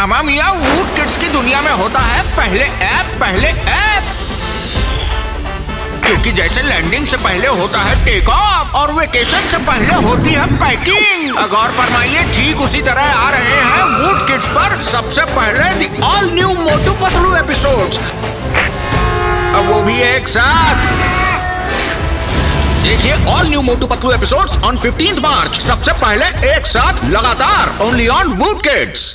अमा मिया would kids की दुनिया में होता है पहले ऐप पहले ऐप। क्योंकि जैसे लैंडिंग से पहले होता है टेक ऑफ़ और वेकेशन से पहले होती है पैकिंग अगौर फरमाइए, ठीक उसी तरह आ रहे हैं वूट किड्स पर सबसे पहले the all new Motu Patlu episodes अब वो भी एक साथ। देखिए all new Motu Patlu episodes on 15th मार्च सबसे पहले एक साथ, लगातार ओनली ऑन वूट किड्स